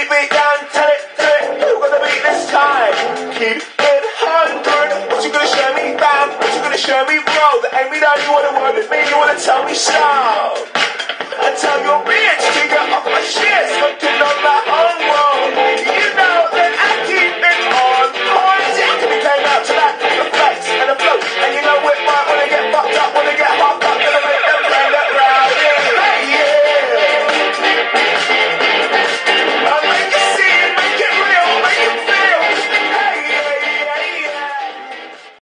beat me down? Tell it, tell it. Who gonna beat this time? Keep it hundred. What you gonna show me, fam? What you gonna show me, bro? That ain't me that you wanna work with me. You wanna tell me stop.